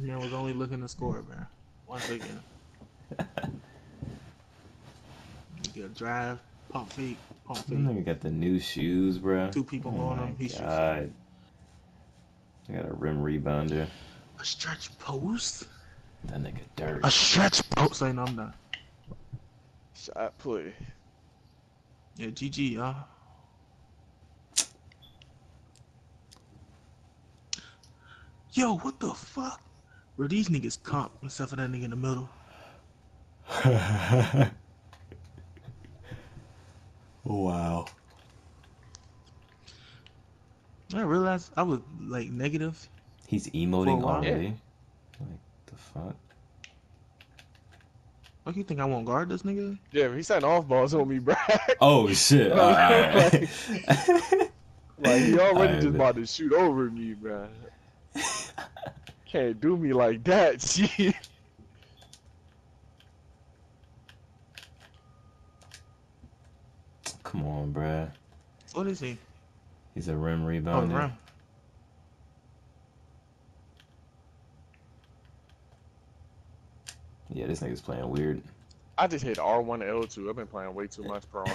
Man was only looking to score, man. Once again. You get a drive, pump fake, pump That fake. nigga got the new shoes, bro. Two people oh on my him. He shoots. God. I got a rim rebounder. A stretch post? That nigga dirt. A stretch post? Say no, I'm not. Shot play. Yeah, GG, y'all. Yo, what the fuck? Bro, these niggas comp except for that nigga in the middle. wow. I realized I was like negative. He's emoting while. already. Like the fuck? Fuck you think I won't guard this nigga? Yeah, he's setting off balls on me, bro. Oh shit! No, Alright. like he already Alright, just man. about to shoot over me, bro. Can't do me like that, shit. Come on, bruh. What is he? He's a rim rebounder. Oh, rebounder. rim. Yeah, this nigga's playing weird. I just hit R1 L2. I've been playing way too much pro line.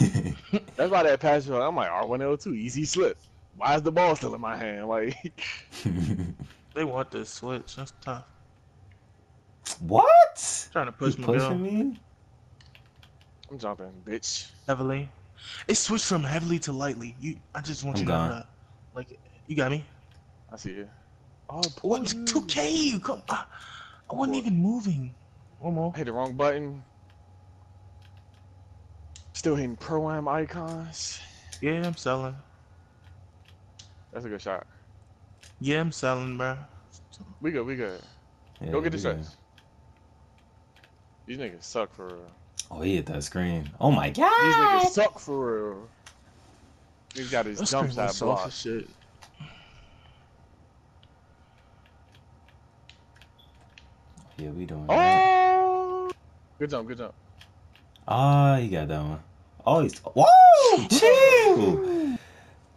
That's why that pass. I'm like R1 L2, easy slip. Why is the ball still in my hand? Like, They want this switch. That's tough. what? Trying to push Miguel pushing me? I'm jumping, bitch. heavily. It switched from heavily to lightly. You, I just want I'm you to know that. Like, you got me. I see you. Oh, What? boy. 2K? You come. I, I wasn't Boy. even moving. One more. I hit the wrong button. Still hitting pro am icons. Yeah, I'm selling. That's a good shot. Yeah, I'm selling, bro. We good, we good. Yeah, Go get the we good. shots. These niggas suck for real. Oh, he hit that screen. Oh my god. These god! niggas suck for real. He's got his That jump screen shot soft blocked. shit. Yeah, we doing that. Oh! Good jump, good jump. Ah, he got that one. Oh, he's. Whoa! Chill!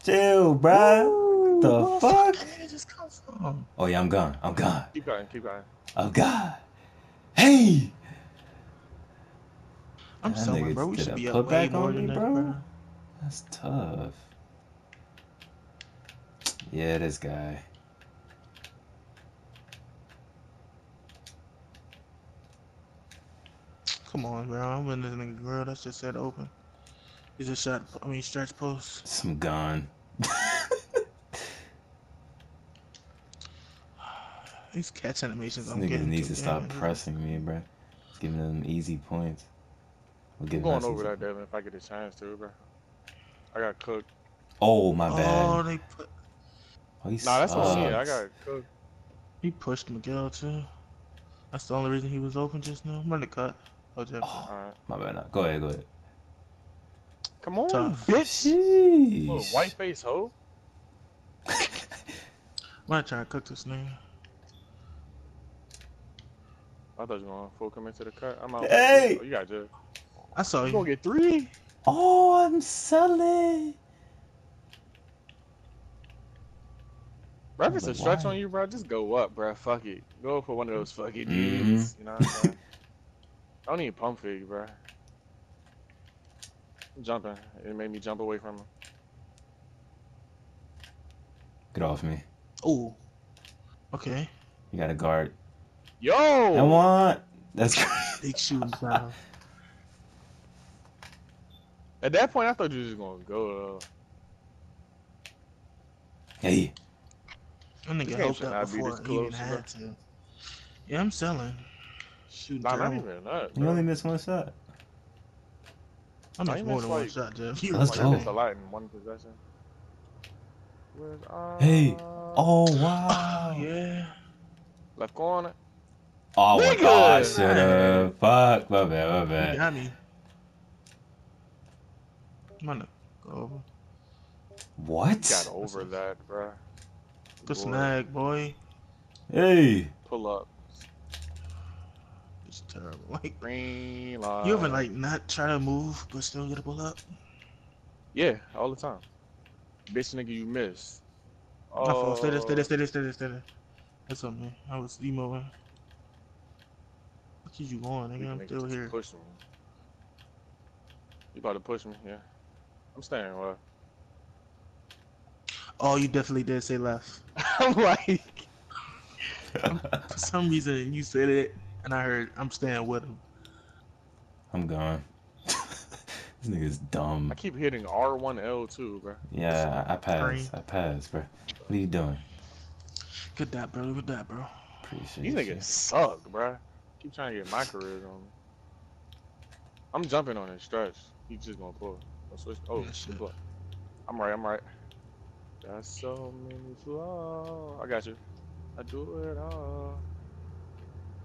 Chill, bruh. The Where fuck? Where just come from? Oh, yeah, I'm gone. I'm gone. Keep going, keep going. I'm gone. Hey! I'm That nigga bro. We should a be up way putback more on than me, that, bro? bro. That's tough. Yeah, this guy. Come on, bro. I'm in this nigga grill. That's just said open. He just shot. I mean, stretch post. Some gun. These catch animations. This I'm nigga getting needs to too stop damn- pressing me, bro. Giving them easy points. We'll I'm going over that, Devin, if I get a chance to, bro. I got cooked. Oh my oh, bad. Oh, they put. Oh, he Nah, that's what shit. I got cooked. He pushed Miguel too. That's the only reason he was open just now. Run the cut. Oh, Jeff. Oh, Alright. my bad. Now. Go ahead. Go ahead. Come on, Tough. bitch. Little white face hoe. I'm gonna try to cook this nigga. I thought you were gonna full come into the cut. I'm out. Hey! Oh, you got just. I saw You you. gonna get three? Oh, I'm selling. Bro, if it's a stretch on you, bro, just go up, bro. Fuck it. Go for one of those fucking mm-hmm. dudes. You know what I'm saying? I don't need pump fake, bro. I'm jumping. It made me jump away from him. Get off me. Oh. Okay. You got a guard. Yo! I want. That's Big shooting foul. At that point, I thought you were just gonna go. Uh, Hey. That nigga game hoped should up not be before this he even had to. Yeah, I'm selling. Shooting nah, not even that. You only missed one shot. I I missed more missed, than one like- shot, Jeff. Let's Like, go. It's a lot in one possession. Where's, uh, Hey. Oh wow. yeah. Left corner. Oh, my Nigga! God, should have. Fuck, my bad, my You bad. got me. I'm gonna go over. What? Got over that, bro. Good Boy, snag, boy. Hey. Pull up. It's terrible. Like, Green line. you ever like not try to move but still get a pull up? Yeah, all the time. Bitch nigga, you miss. My fault. Stay there, stay there, Oh, stay there, stay there, stay there. That's up, man. I was emoing. Look you going, nigga. I'm still here. Push me. You about to push me? Yeah. I'm staying left. Oh, you definitely did say left. I'm like, For some reason, you said it, and I heard I'm staying with him. I'm gone. this nigga's dumb. I keep hitting R1 L2, bro. Yeah, I, I pass. Green. I pass, bro. What are you doing? Good that, bro. Good that, bro. Appreciate These you. niggas suck, bro. Keep trying to get my career on me. I'm jumping on his stretch. He's just gonna pull. I'll switch. Oh, Yeah, oh, shit. look. I'm right. I'm right. Got so many flaws. I got you. I do it all.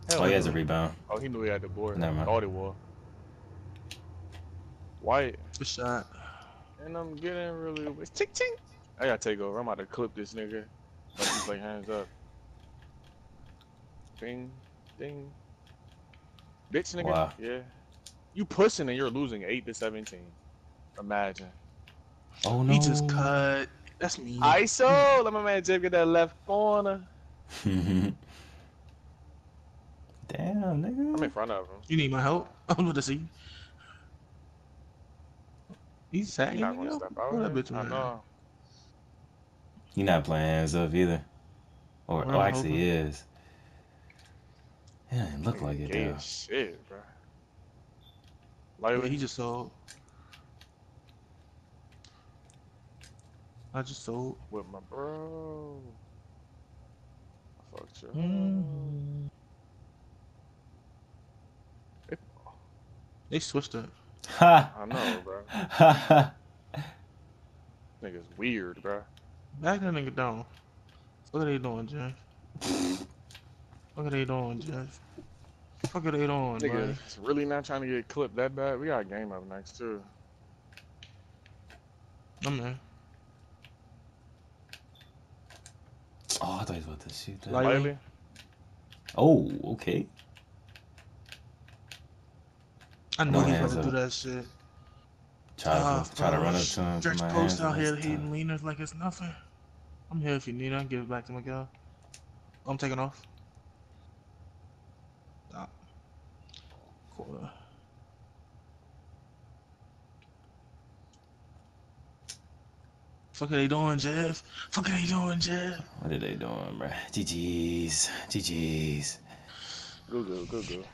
Hell Oh, he has a rebound. Oh, he knew he had the board. Never mind. Thought it was. White. Good shot. And I'm getting really. It's ching ching. I gotta take over. I'm about to clip this nigga. Like he's like hands up. Ding, ding. Bitch nigga. Wow. Yeah. You pushing and you're losing eight to seventeen. Imagine. Oh no. He just cut. That's me. ISO. Let my man Jib get that left corner. Damn, nigga. I'm in front of him. You need my help? I'm about to see. He's He's sagging. not gonna step out. Pull that bitch I man. know. He not playing hands up either. Or, Well, oh, actually, he is. Yeah, it looked like it Gay though. as shit, bro. Yeah, Lightly. he just sold. I just sold. with my bro. Fuck you. Mm. They switched up. Ha! I know, bro. Ha ha! Nigga's weird, bro. Back that nigga down. What are they doing, Jeff? What are they doing, Jeff? Fuck are they doing, Nigga, boy? is really not trying to get clipped that bad. We got a game up next too. I'm there. Oh, I thought he was about to shoot that. Like- Lightly. Oh, okay. I know No he's hands about to do that shit. Try Ah, to try to run up to him. Stretch my post hands out here his hitting leaners like it's nothing. I'm here if you need it. I can give it back to Miguel. I'm taking off. Quarter. Fuck are they doing, Jeff? Fuck are they doing, Jeff? What are they doing, bruh? GG's. GG's. Google, Google.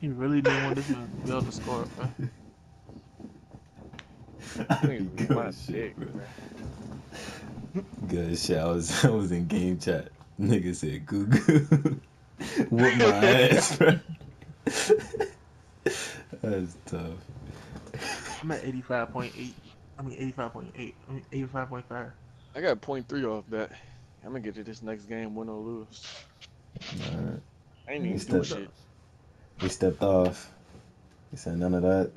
He really didn't want this man to be able to score, man. Niggas be my shit, dick, bro. man. Good shit. I was, I was in game chat. Nigga said goo goo. Whoop my ass, bro. That's tough. I'm at 85.8. I mean 85.8. I mean 85.5. I got point three off that. I'm gonna get to this next game, win or lose. Alright. I ain't even do stepped shit. We stepped off. He said none of that.